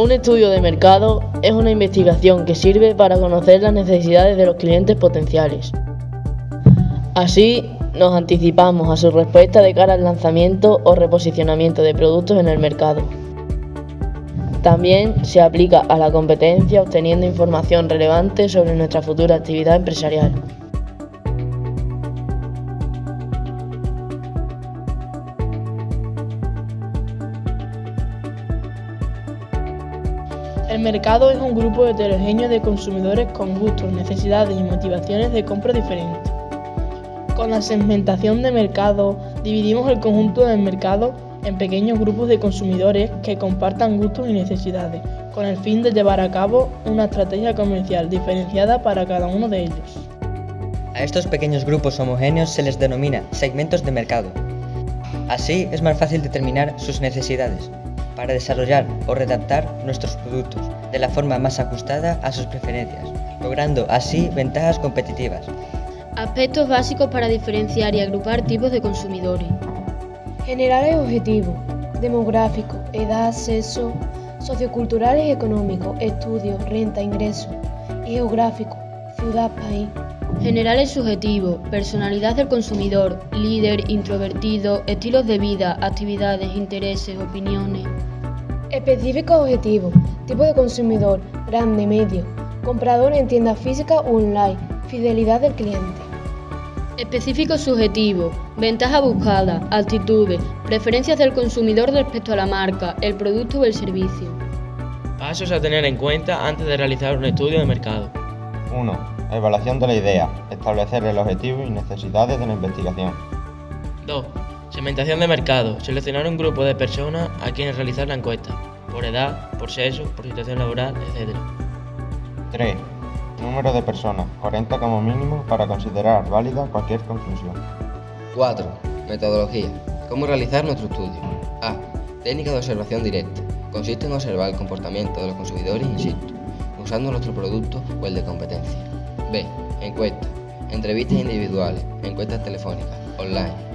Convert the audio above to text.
Un estudio de mercado es una investigación que sirve para conocer las necesidades de los clientes potenciales. Así, nos anticipamos a su respuesta de cara al lanzamiento o reposicionamiento de productos en el mercado. También se aplica a la competencia obteniendo información relevante sobre nuestra futura actividad empresarial. El mercado es un grupo heterogéneo de consumidores con gustos, necesidades y motivaciones de compra diferentes. Con la segmentación de mercado, dividimos el conjunto del mercado en pequeños grupos de consumidores que compartan gustos y necesidades, con el fin de llevar a cabo una estrategia comercial diferenciada para cada uno de ellos. A estos pequeños grupos homogéneos se les denomina segmentos de mercado. Así es más fácil determinar sus necesidades para desarrollar o redactar nuestros productos de la forma más ajustada a sus preferencias, logrando así ventajas competitivas. Aspectos básicos para diferenciar y agrupar tipos de consumidores. Generales objetivos, demográfico, edad, sexo, socioculturales y económicos, estudios, renta, ingresos, y geográfico, ciudad, país. Generales subjetivos, personalidad del consumidor, líder, introvertido, estilos de vida, actividades, intereses, opiniones. Específicos objetivos, tipo de consumidor, grande, medio, comprador en tienda física o online, fidelidad del cliente. Específicos subjetivos, ventaja buscada, actitudes, preferencias del consumidor respecto a la marca, el producto o el servicio. Pasos a tener en cuenta antes de realizar un estudio de mercado. 1. Evaluación de la idea. Establecer el objetivo y necesidades de la investigación. 2. Segmentación de mercado. Seleccionar un grupo de personas a quienes realizar la encuesta. Por edad, por sexo, por situación laboral, etc. 3. Número de personas. 40 como mínimo para considerar válida cualquier conclusión. 4. Metodología. ¿Cómo realizar nuestro estudio? A. Técnica de observación directa. Consiste en observar el comportamiento de los consumidores in situ, usando nuestro producto o el de competencia. B. Encuestas. Entrevistas individuales, encuestas telefónicas, online,